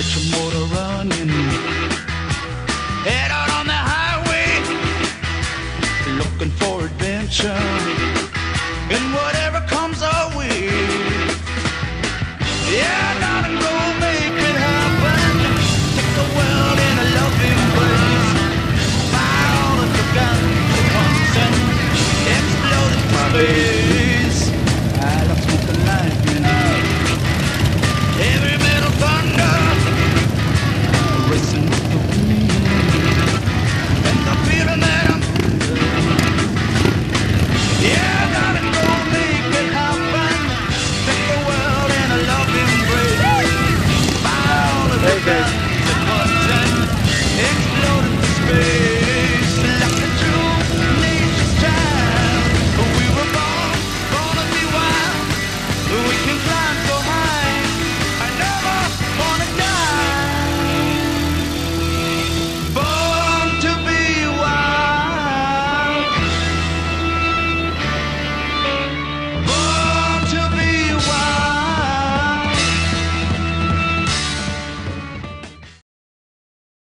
Get your motor running. Head out on the highway, looking for adventure. And whatever comes our way, yeah, darling, go make it happen. Take the world in a loving place. Fire all of your guns and explode the space.